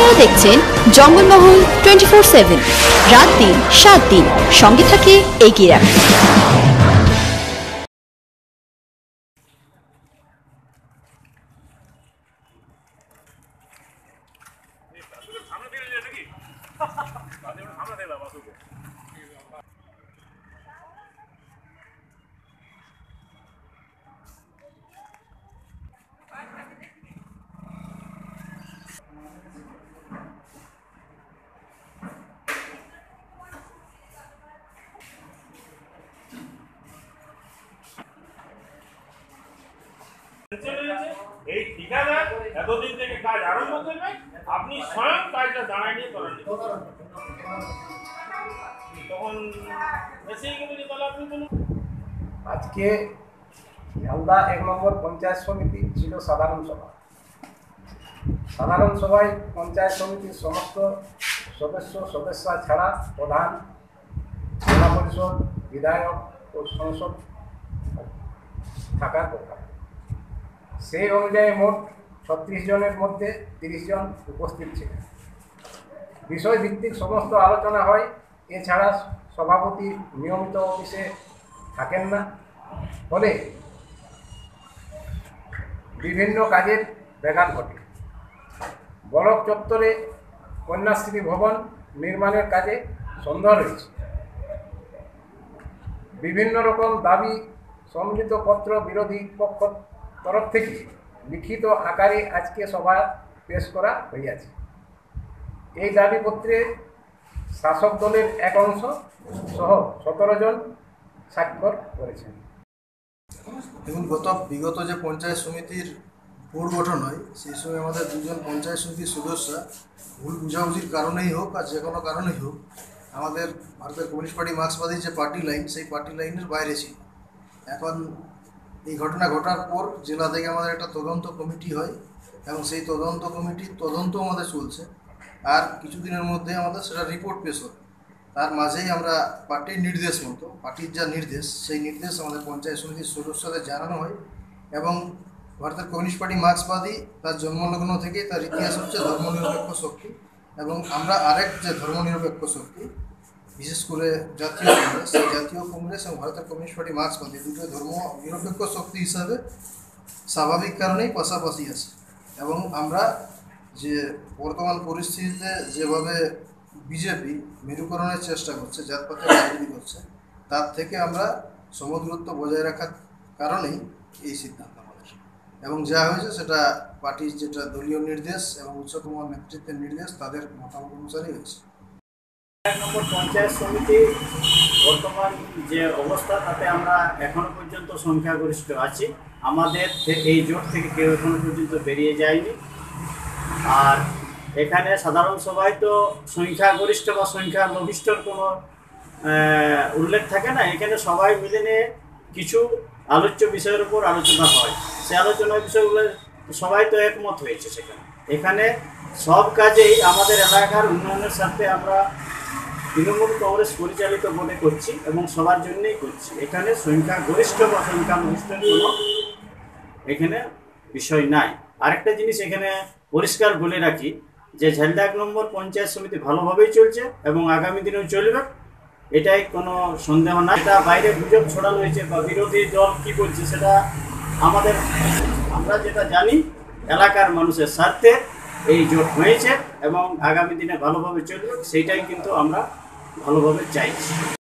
আপনারা দেখছেন Jangalmahal twenty four seven. রাত দিন, সাত দিন, সঙ্গে থাকে এগিয়ে রাখে চলে গেছে। এই ঠিকাদার এতদিন থেকে কাজ আরম্ভ করবে, আপনি স্বয়ং কাজটা দাঁড়ায় নিয়ে করেন তখন আপনি আজকে ঝালদা এক নম্বর পঞ্চায়েত সমিতি ছিল সাধারণ সভা। সাধারণ সভায় পঞ্চায়েত সমিতির সমস্ত সদস্য, সদস্যা ছাড়া প্রধান, জেলা পরিষদ, বিধায়ক ও সংসদ থাকার কথা। সেই অনুযায়ী মোট ছত্রিশ জনের মধ্যে তিরিশ জন উপস্থিত ছিলেন। বিষয়ভিত্তিক সমস্ত আলোচনা হয়, এছাড়া সভাপতি নিয়মিত অফিসে থাকেন না। ফলে বিভিন্ন কাজের ব্যাঘাত ঘটে। বলক চত্বরে কন্যাশ্রী ভবন নির্মাণের কাজে সন্দেহ রয়েছে। বিভিন্ন রকম দাবি সম্মিলিত পত্র বিরোধী পক্ষ তরফ থেকে লিখিত আকারে আজকে সভা পেশ করা হইয়াছে। এই দাবিপত্রে শাসক দলের এক অংশ সহ সতেরো জন স্বাক্ষর করেছেন। দেখুন, গত বিগত যে পঞ্চায়েত সমিতির বোর্ড গঠন হয়, সেই সময় আমাদের দুজন পঞ্চায়েত সমিতির সদস্য, ভুল বুঝাবুঝির কারণেই হোক আর যে কোনো কারণেই হোক, আমাদের ভারতের কমিউনিস্ট পার্টি মার্ক্সবাদী যে পার্টি লাইন, সেই পার্টি লাইনের বাইরে ছিল। এখন এই ঘটনা ঘটার পর জেলা থেকে আমাদের একটা তদন্ত কমিটি হয় এবং সেই তদন্ত কমিটির তদন্ত আমাদের চলছে। আর কিছুদিনের মধ্যে আমাদের সেটা রিপোর্ট পেশ হবে। তার মাঝেই আমরা পার্টির নির্দেশ মতো, পার্টির যা নির্দেশ, সেই নির্দেশ আমাদের পঞ্চায়েত সমিতির সদস্যদের জানানো হয় এবং ভারতের কমিউনিস্ট পার্টি মার্ক্সবাদী তার জন্মলগ্ন থেকে তার ইতিহাস হচ্ছে ধর্মনিরপেক্ষ শক্তি এবং আমরা আরেক যে ধর্মনিরপেক্ষ শক্তি বিশেষ করে জাতীয় কংগ্রেস জাতীয় কংগ্রেস এবং ভারতের কমিউনিস্ট পার্টি মার্ক্সবাদী দুটো ধর্ম নিরপেক্ষ শক্তি হিসাবে স্বাভাবিক কারণেই পাশাপাশি আছে। এবং আমরা যে বর্তমান পরিস্থিতিতে যেভাবে বিজেপি মেরুকরণের চেষ্টা করছে, জাতপাতের রাজনীতি করছে, তার থেকে আমরা সমদূরত্ব বজায় রাখার কারণেই এই সিদ্ধান্ত আমাদের। এবং যা হয়েছে সেটা পার্টির যেটা দলীয় নির্দেশ এবং উচ্চতম নেতৃত্বের নির্দেশ, তাদের মতামত অনুসারেই হয়েছে। এক নম্বর পঞ্চায়েত বর্তমান যে অবস্থা তাতে আমরা পর্যন্ত সংখ্যাগরিষ্ঠ আছি। আমাদের এই জোট থেকে কেউ পর্যন্ত বেরিয়ে যায়নি। আর এখানে সাধারণ তো সংখ্যাগরিষ্ঠ বা সংখ্যা লঘিষ্ঠর কোনো উল্লেখ থাকে না। এখানে সবাই মিলে নিয়ে কিছু আলোচ্য বিষয়ের উপর আলোচনা হয়। সে আলোচনার বিষয়গুলো সবাই তো একমত হয়েছে সেখানে। এখানে সব কাজেই আমাদের এলাকার উন্নয়নের সাথে আমরা তৃণমূল কংগ্রেস পরিচালিত বলে করছি এবং সবার জন্যই করছি। এখানে সংখ্যা, গরিষ্ঠ বা সংখ্যা গরিষ্ঠের কোনো এখানে বিষয় নাই। আরেকটা জিনিস এখানে পরিষ্কার বলে রাখি যে ঝালদা এক নম্বর পঞ্চায়েত সমিতি ভালোভাবেই চলছে এবং আগামী দিনেও চলবে। এটাই কোনো সন্দেহ না এটা বাইরে গুজব ছড়ানো হয়েছে বা বিরোধী দল কি বলছে সেটা আমাদের আমরা যেটা জানি, এলাকার মানুষের স্বার্থে এই জোট হয়েছে এবং আগামী দিনে ভালোভাবে চলবে, সেইটাই কিন্তু আমরা ভালোভাবে চাইছি।